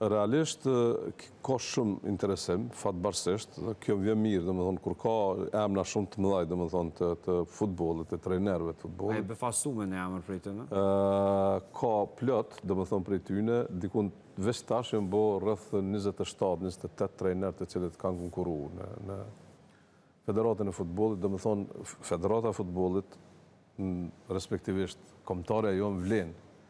Realisht ka shumë interesim, fatbardhësisht, dhe kjo vjen mirë, domethënë kur ka emna shumë të mëdhaj, domethënë të të futbollit, të trajnerëve të futbollit. A je befastu me ndonjë emër prej tyne? Ka plot, domethënë prej tyne, diku veç tash janë bo rreth njëzet e shtatë, njëzet e tetë trajnerë të cilët kanë konkuru në në Federatën e Futbollit, domethënë Federata e Futbollit, respektivisht Kombëtarja jonë vlen